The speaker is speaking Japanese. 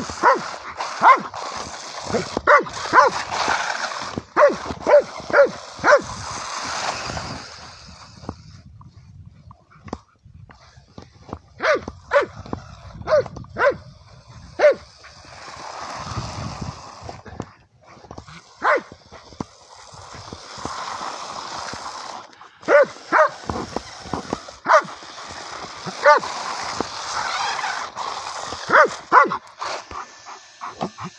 Huh? Uh-huh.